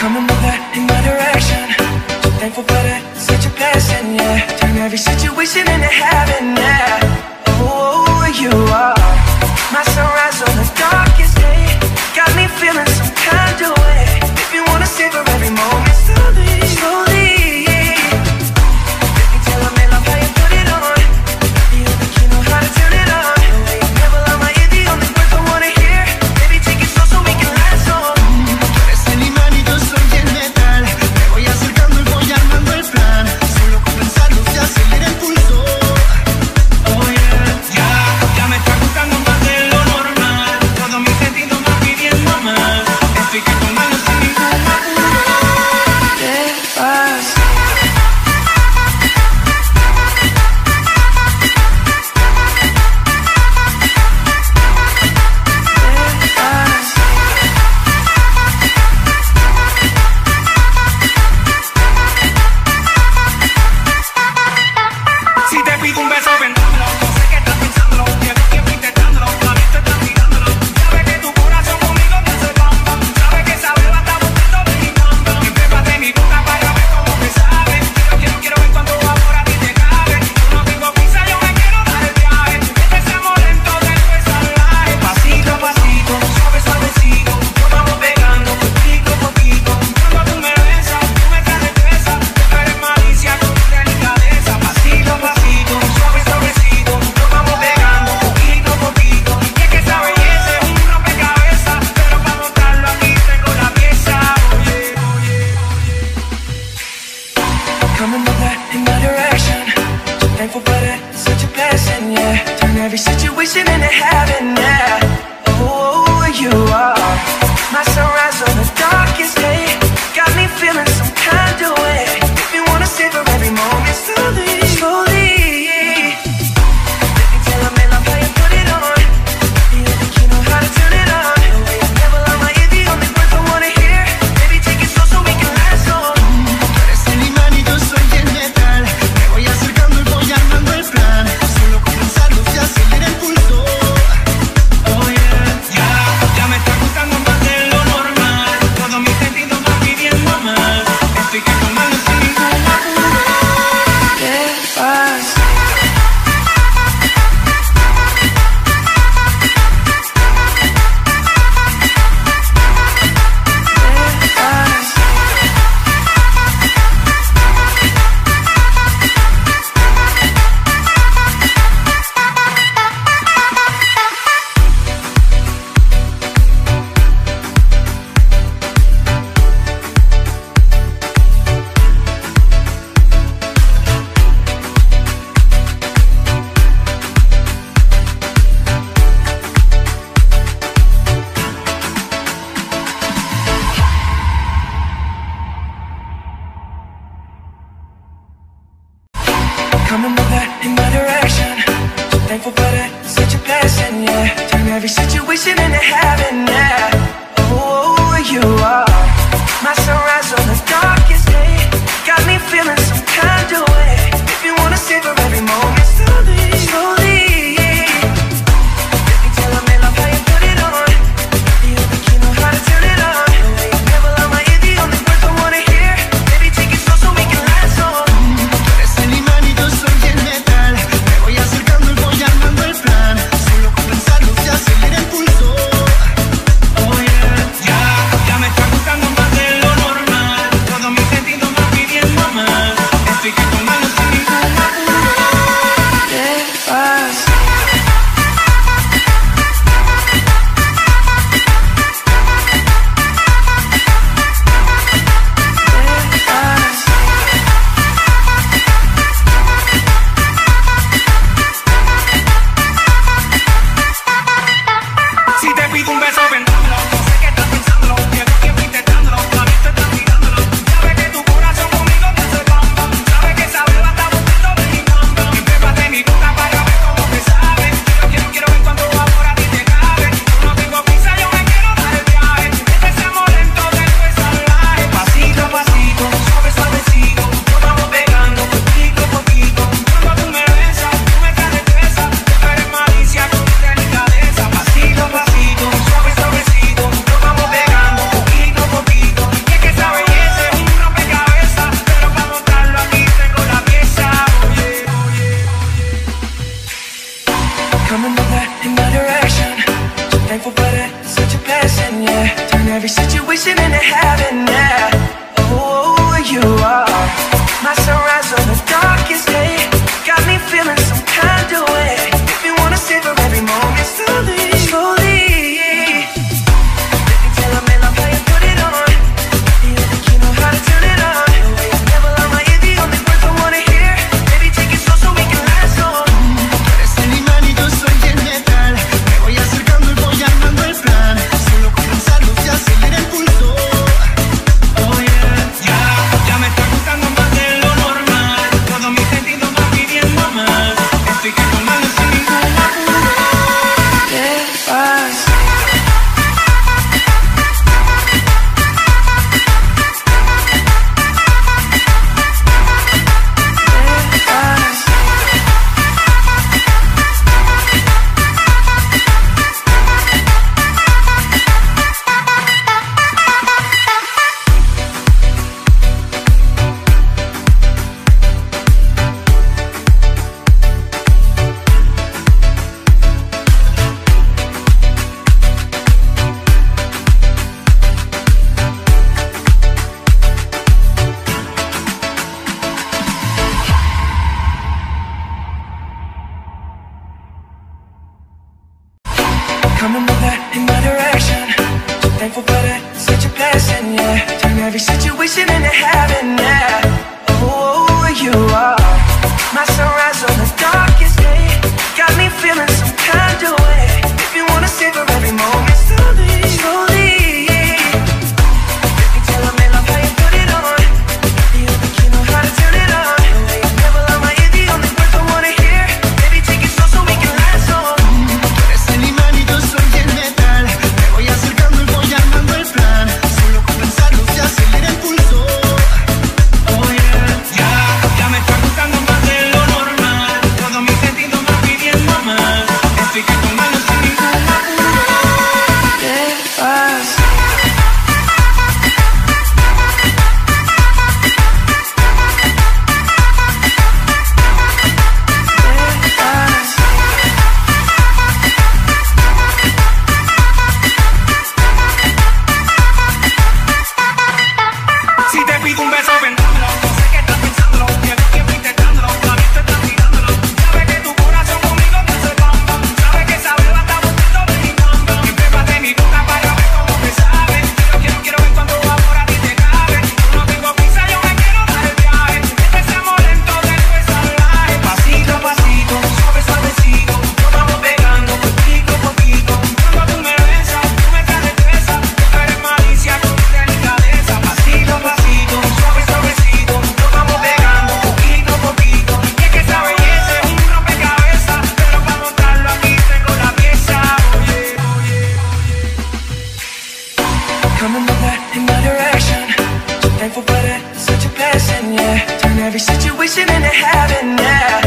coming with that in my direction. So thankful for that, such a blessing, yeah. Turn every situation into heaven, yeah. Oh, you are always open. every situation and it happened another in my direction. So thankful. for. heaven, yeah. Turn every situation into heaven, yeah. Oh, you are my soul. wishing in the hat. situation and a habit, yeah.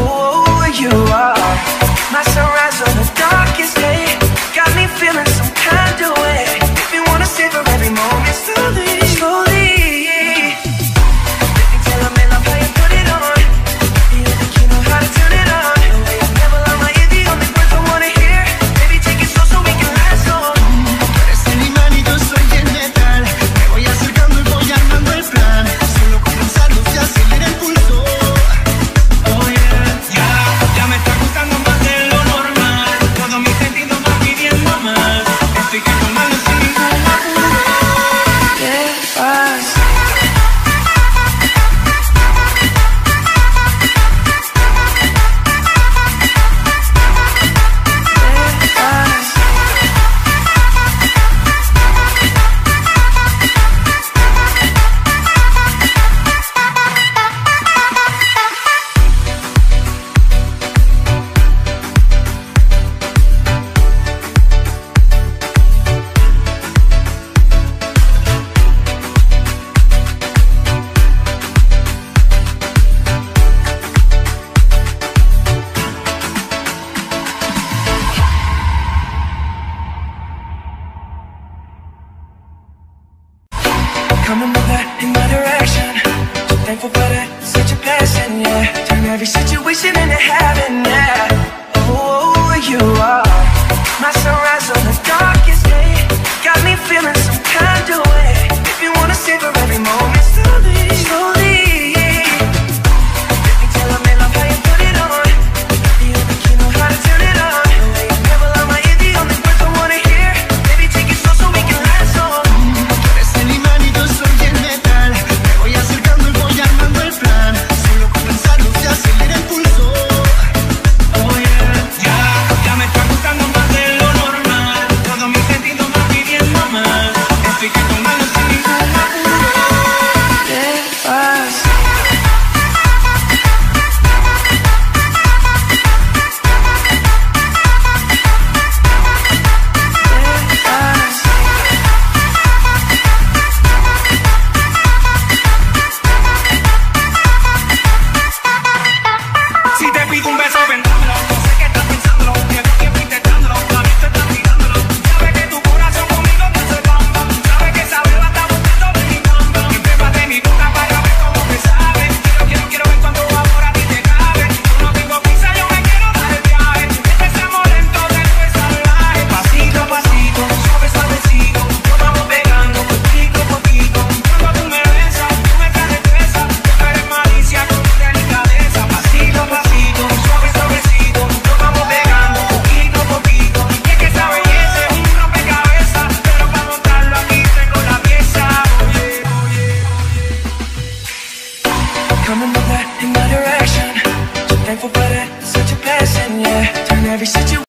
Oh, you are my soul. thankful for that, such a blessing, yeah. Turn every situation into heaven, yeah. Oh, you are.